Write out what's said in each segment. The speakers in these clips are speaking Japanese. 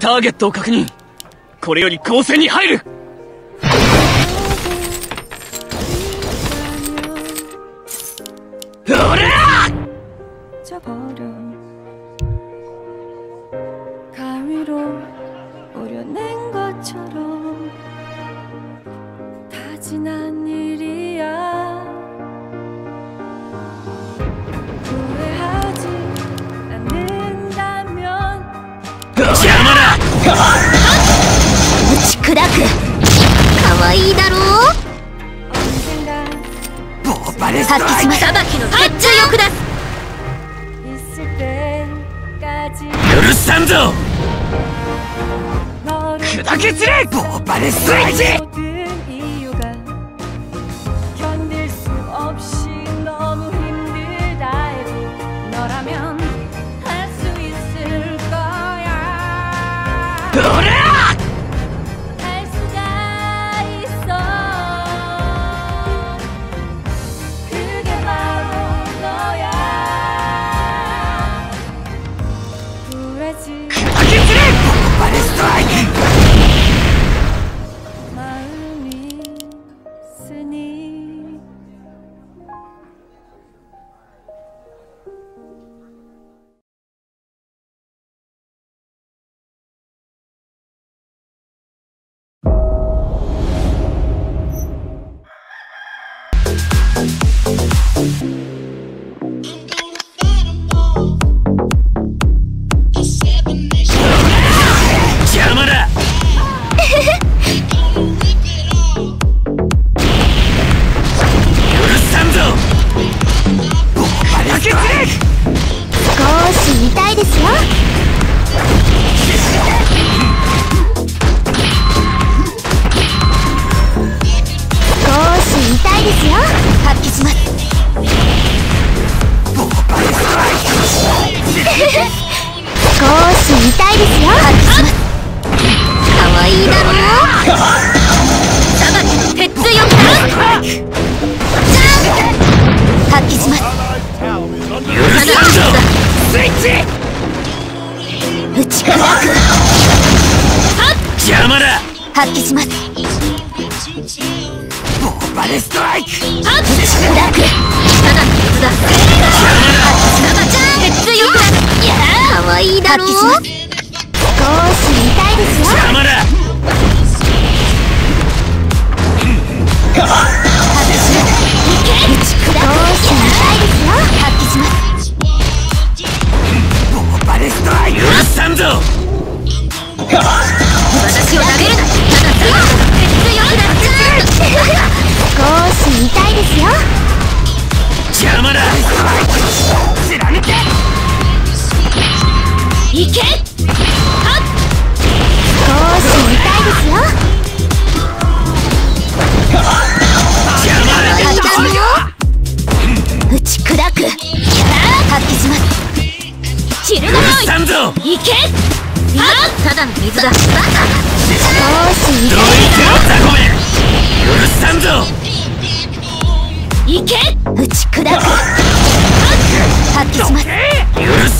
ターゲットを確認。これより光線に入る。あれ？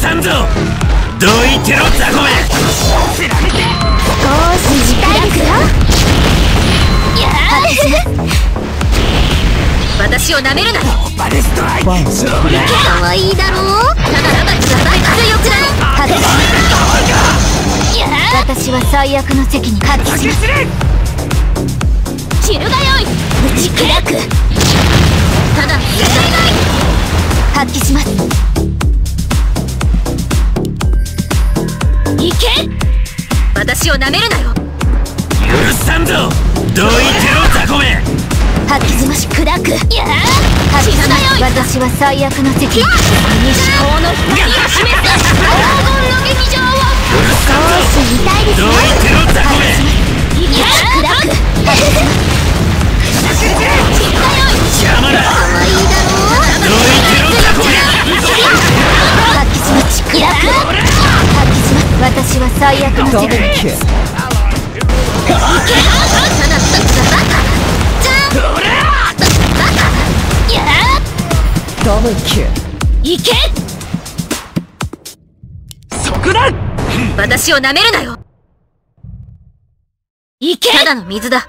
さんぞ。どいてろザコメ少し痛いですよ発揮します私を舐めるな。よバレストライクかわい。い。だろうただただ強くだ発揮します私は最悪の席に発揮します散るがよい。打ち砕くただ発揮しますいけ。私を舐めるなよ。許さんぞ。どいてろザコメ発揮します砕く。発揮します私は最悪の敵。に思考の光を示す黄金の劇場を許さんぞ。少し痛いですよどいてろザコメいけ砕く邪魔だ。かわいいだろう最悪の敵にいけた。だバカじゃあバカやいけ。こだ私を舐めるなよいけ。ただの水だ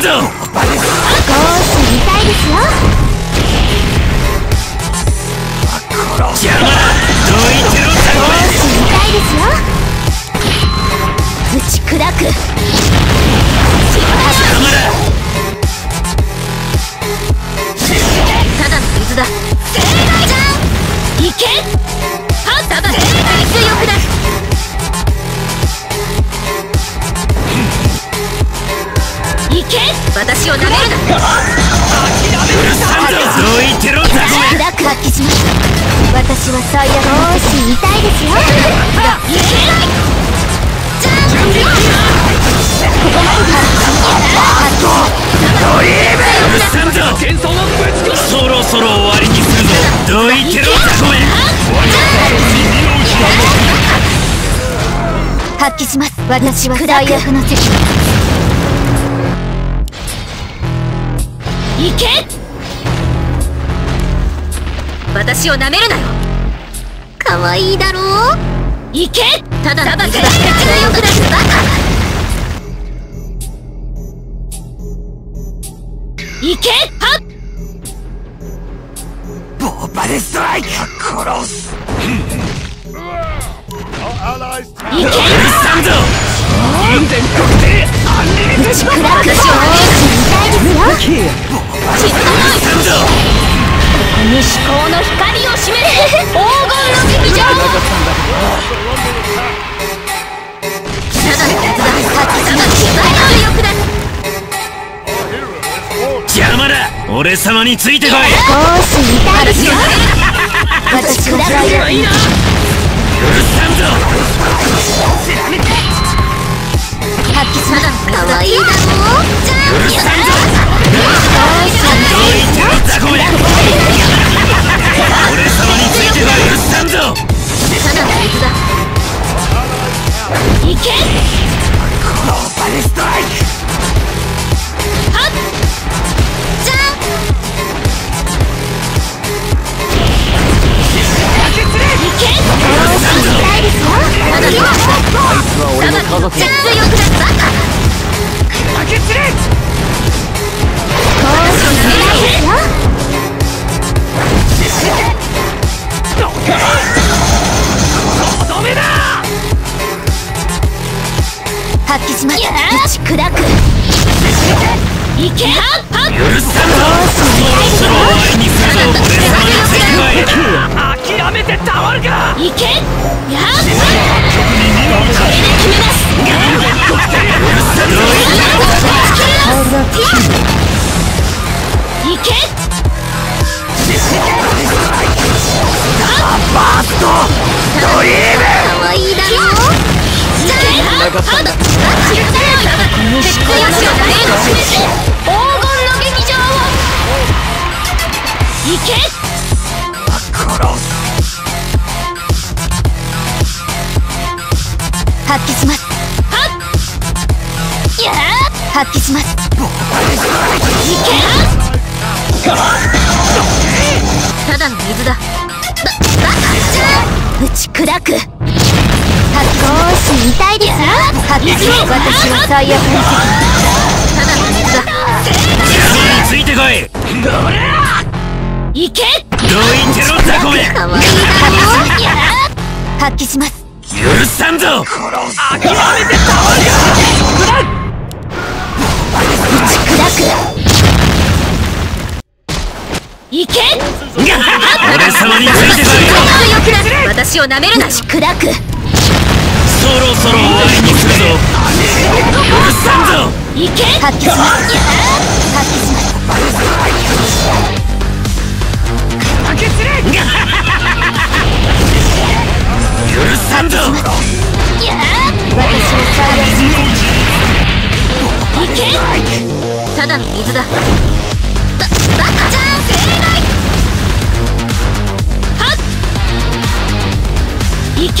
許さんぞ少し痛いですよ邪魔。だどいてろザコ少し痛いですよ打ち砕く邪魔。だ発揮します私は最悪少し痛いですよいけないじゃん許さんぞそろそろ終わりにするぞどいてろザコ発揮します。私は最悪の敵いけ！私を舐めるなよ。可愛いだろう？いけ！ただの水だ強くだバカいけ！はっ！ボーバレストライク！殺す！いけ！許さんぞ人間国定！アンリミテッち暗く少し痛いですよちっとも。さんぞ西高の光を示す黄金の劇場ただ。の水だ。発揮する最強力だ。邪魔だ。俺様についてこい少し痛いですよ私は最悪許さんぞ発揮します可愛いだ。ろじゃ許さんぞ俺様についてこい許さんぞ。私は最悪の敵ただの水についてこい。どいてろザコめかわいいだろやー発揮します許さんぞ諦めてたまる。か打ち砕くいけ俺様についてこい私を舐めるな打ち砕くそろそろ終わりにするぞ。許さんぞ。いけ。発揮します発揮します開け。つれ許さんぞ。や私を最悪にいけ。ただの水だばバカじゃん正解はっいけ。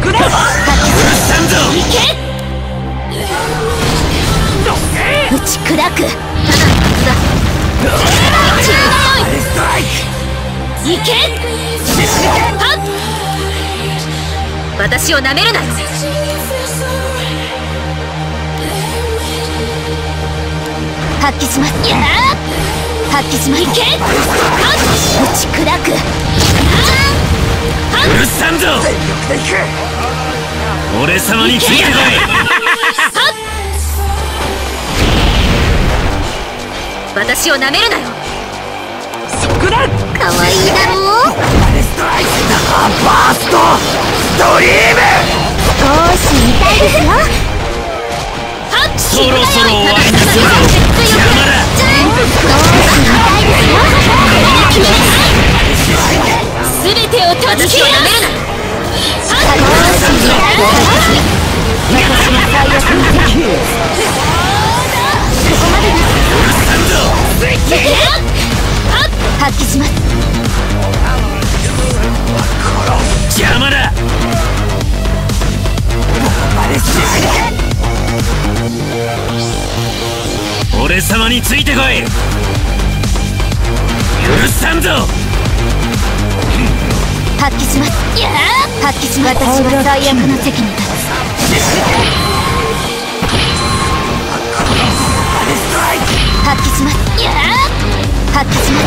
そこだサンゾいけ。打ち砕く。ただの水だいけ。はっ。私を舐めるなよ。発揮しますや発揮します。いけ。はっ。打ち砕く。ウルスサンゾ俺様についてこ 私を舐めるなよ。いそこだ。可愛いだろう。バースト。ドリーム。少し痛いですよ。そろそろ終わりにするぞ邪魔だすべてを断ち切るな。発揮します邪魔だ俺様についてこい許さんぞ発揮します発揮します私は最悪の席に立つ発揮します発揮します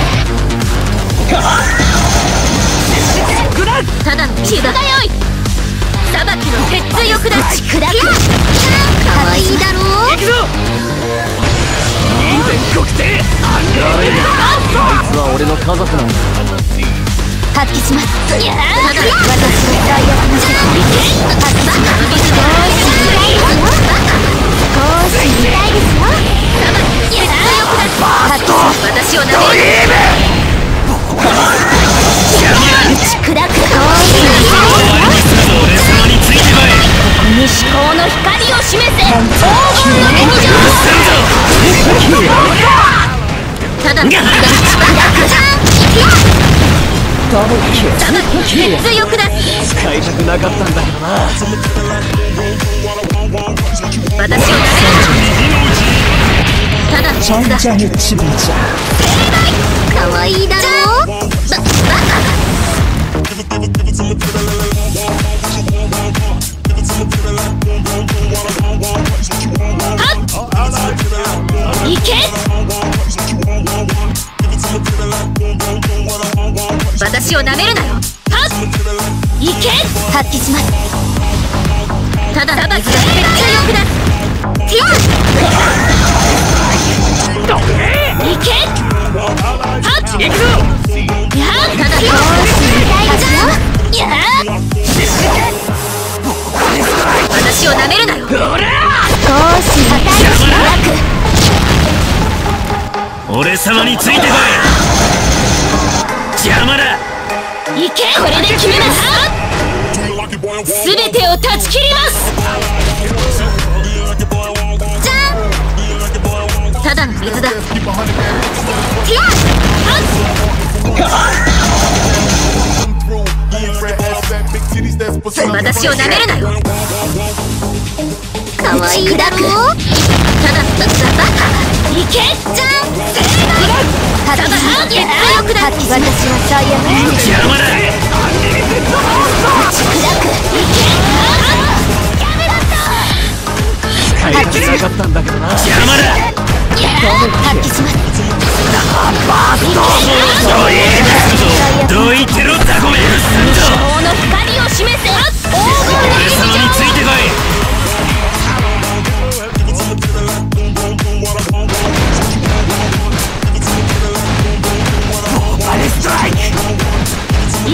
ただの傷だよい裁きの鉄槌欲だち砕くかわいいだろう。行くぞ人間国定は俺の家族なんだ発揮しますただ私は最悪の席に発揮します少し痛いですよ少し痛いですよ裁きの鉄槌欲だ発揮します私を舐める打ち砕くかわいい終わりにするぞ俺様についてこに至高の光を示せ黄金の劇場ただの水だ鉄槌欲だ使いたくなかったんだけどな。私を舐めるただの水だ様についてこい。邪魔だ。いけこれで決めます。すべてを断ち切ります。じゃん。ただの水だ。ティア私を舐めるなよ。かわいいだろただの水だバカ。いけじゃんただの鉄槌欲だ私は最悪の邪魔だ使いたくなかったんだけどな邪魔だ発揮しますどいてろザコメこの光を示せ黄金の俺様についてこい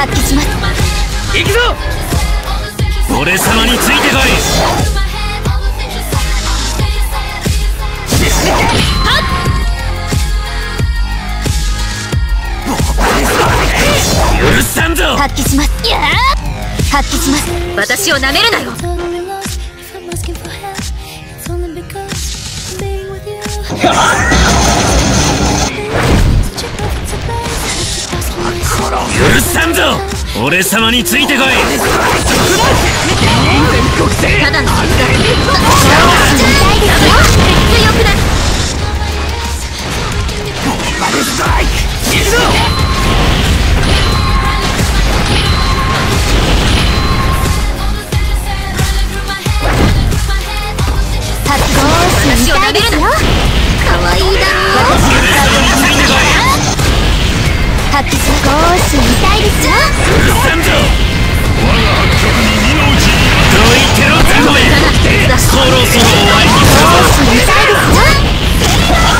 発揮します行くぞ。俺様についてこい許さんぞ発揮します発揮します私を舐めるなよ?許さんぞ俺様についてこいただの傷だ強くなる行くぞ私を舐めるなよ可愛いだろ俺様についてこ発揮し少し痛いですよい。許さんぞどいてろザコメそろそろ終わりにする少し痛いですよ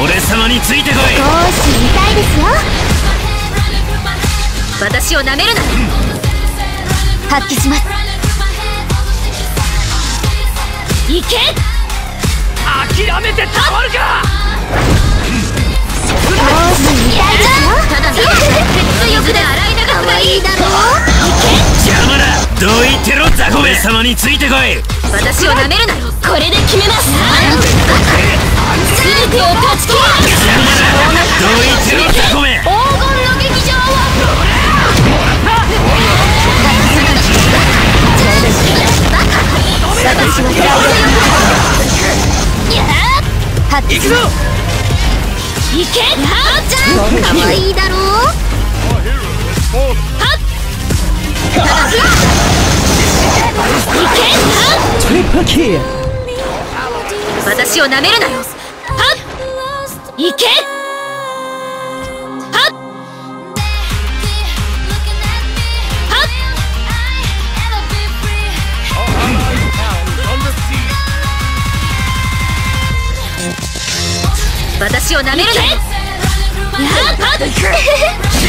俺様についてこい。少し痛いですよ。私を舐めるな。発揮します。行け。諦めてたまるか。少し痛いですよ。ただで洗い流すがいいだろ邪魔だどいてろザコメ。様についてこい。私を舐めるなよ。これで決めます。全てを断ち切る邪魔だどいてろザコメ。黄金の劇場行くぞ。行け。はっちゃん可愛いだろトリ私を舐めるなよはっ行けはっはっ私を舐めるなよはっはっ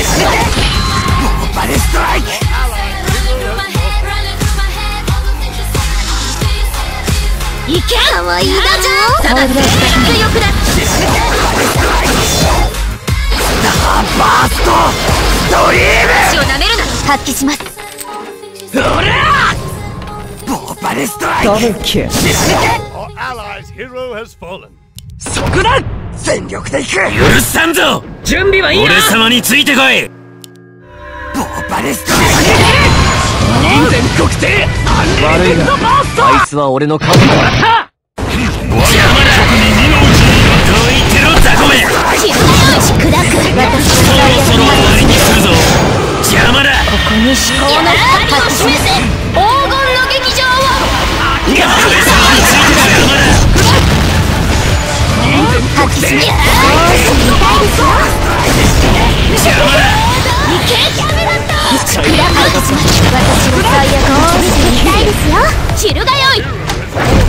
行け可愛いだろただ絶力だ私を舐めるな発揮しますダブルキル Our allies' hero has fallen. そこだ全力で行く許さんぞ準備はいい俺様についてこいボーバレスト人全国帝悪いがあいつは俺の顔邪魔だどいてろザコメ砕く私そろそろ終わりにするぞ邪魔だここに思考の光を示せ黄金の劇場を俺様についてい邪魔だ発揮す少し痛いですよ邪魔だ行け発揮します私は最悪少し痛いですよ。散るがよい。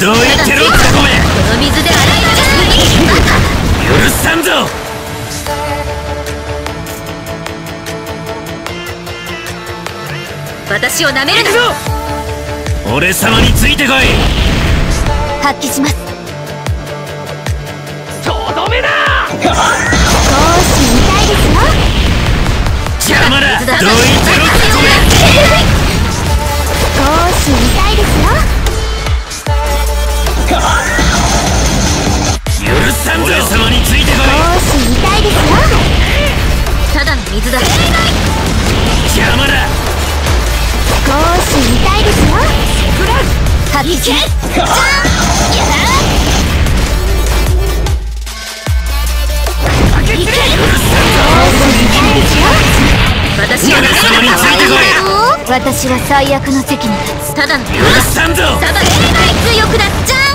どうやってロックごめんこの水で洗い流す許さんぞ私をなめる？な俺様についてこい発揮しますとどめだ少し見たいですよ邪魔だどういったロックごめん少し見たいですよし私を舐める。俺様についてこい。私は最悪の席に立つ。ただの許さんぞただ強くなっちゃう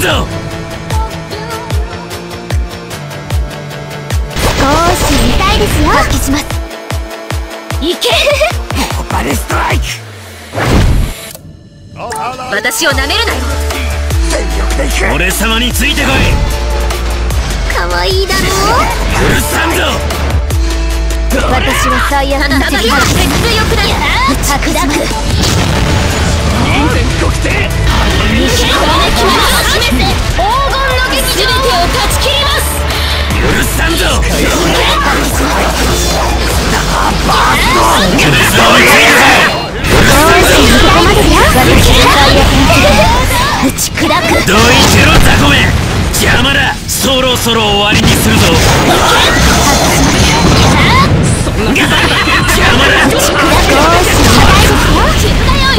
んぞ。少し痛いですよ発揮します。カいけバレストライク。私を舐めるなよ。俺様についてこい。可愛いだろ許さんぞ。私は最悪ただただ。の席に立つ強くなっちゃう発揮します全国で黄金の劇全て。を断ち切ります許さんぞどいてろザコメ邪魔だそろそろ終わりにするぞ邪魔だ少し痛いですよ私は最俺様についてこい許さんぞ発揮し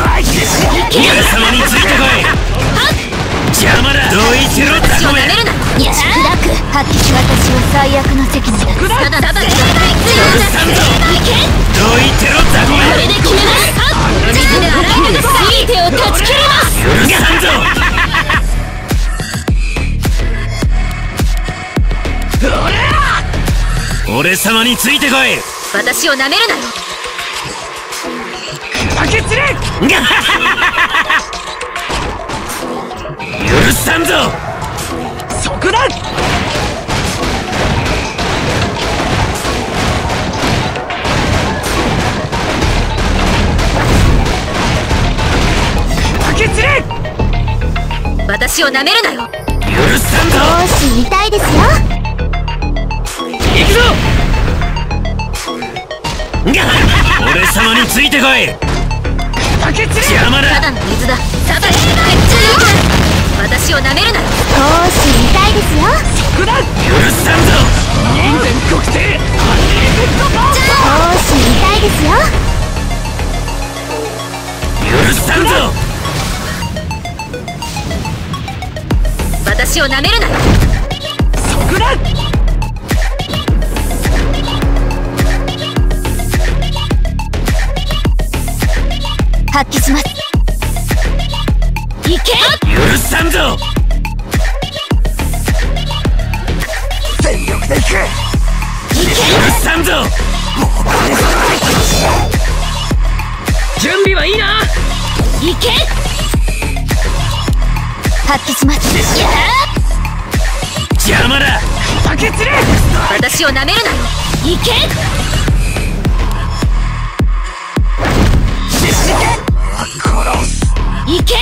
様についてこい邪魔だどいてろザコメ私を舐めるな打ち砕く発揮し私は最悪の席に立つただただ強く許さんぞどいてろザコメこれで決めます水で洗い流す全てを断ち切ります許さんぞ俺様についてこい。私を舐めるなよ。駆けつれ 許さんぞ!そこだ私を舐めるなよ!許さんぞ!少し痛いですよ!行くぞ! 俺様についてこい!駆けつれ邪魔ただだの水だ。ただ強くな私を舐めるな。よ少し痛いですよ。許さんぞ。全国帝少し痛いですよ。許さんぞ。私を舐めるな。よそ発揮します。いけ！許さんぞ！全力で行く許さんぞ！準備はいいな！いけ！発揮します。邪魔だ！駆けつれ私を舐めるな。よいけいけ！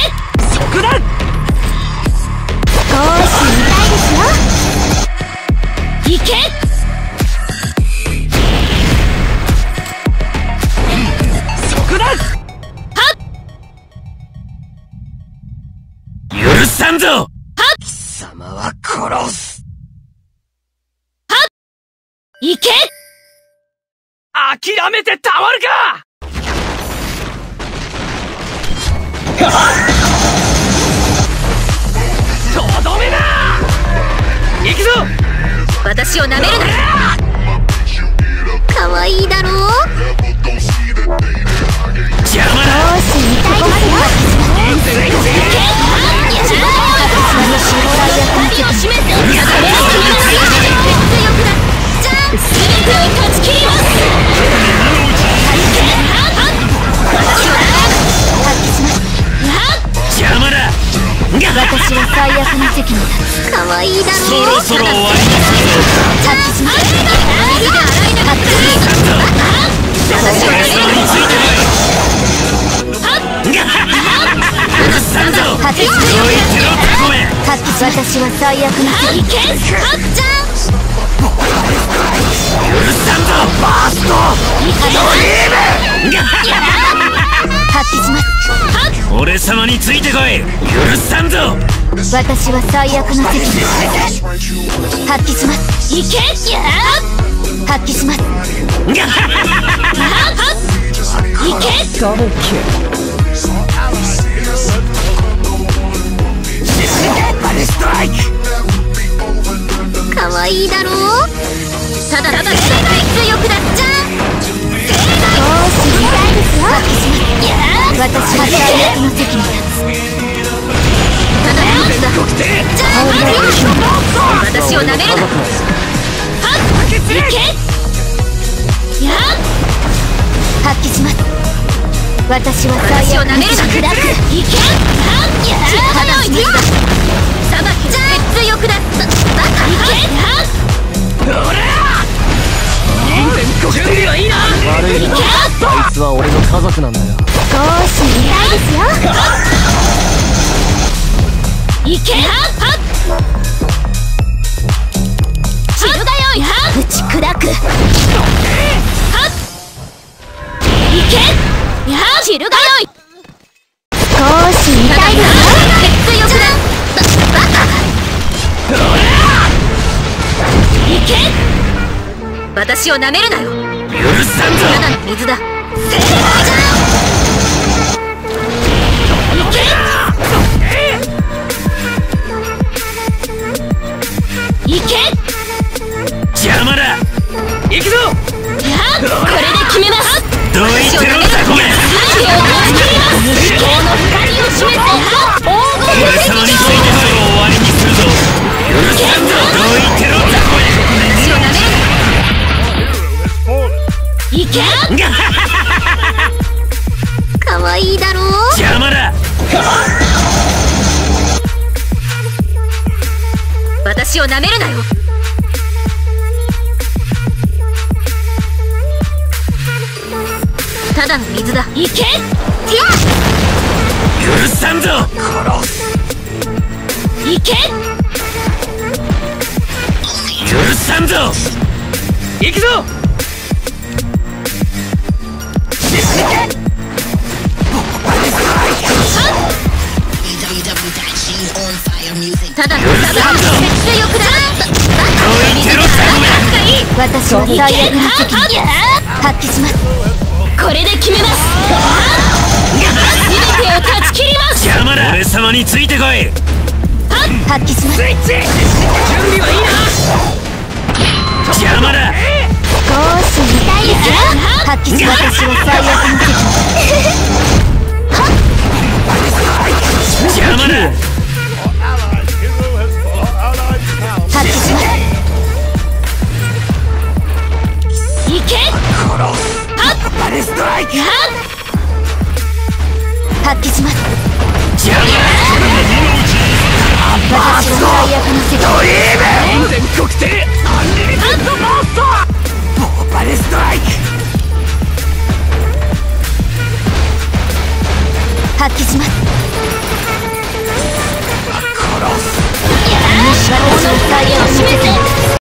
そこだ少し痛いですよいけ！さんぞ！貴様は殺す！いけ！諦めてたまるかとどめだ行くぞ私を舐めるなよわいいだろう。邪魔だ少し見たいですよ私は最悪の席に立つかわいだろそろそろ終わりにする。ぞ発揮します発揮俺様についてこいうる。さんぞ発揮しどいてろタコめ発揮し私は最悪の席に立つうる。さんぞバースト発揮します俺様についてこい許さんぞ。私は最悪の席に発揮します。いけ発揮します。いけ Double kill. かわいいだろう。ただただ強くだっちゃ少し見たいですよ発揮します私は最悪の席に立つただ一つだじゃあ私を舐めるなはっいけやっ発揮します私は最悪の席に立ついけはっただ一つださばき強くだバカいけはっ準備はいいな悪いな。あいつは俺の家族なんだよ。ですよいけはっ。はっ。チルだよいはっ。打ち砕くはっ。いけやっ。チルだよい少し見たいですよ強くだババカいけ私を舐めるなよ許さんぞただの水だせーじゃ行くぞ。やっこれで決めます。どいてろ行くぞ！ただの水だ強くだどいてろタコめ私は最悪の責任発揮しますこれで決めます全てを断ち切ります邪魔だ俺様についてこい発揮します準備はいいな邪魔だ少し見たいですよ発揮し私は最悪の責任邪魔だ Allied hero has fallen. Allied now 発揮しますいけバレストライクやっ発揮します邪魔私は最悪の責任だ全国定 Company Strike! 発揮します殺すやらし